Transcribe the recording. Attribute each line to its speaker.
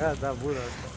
Speaker 1: É, dá buraco.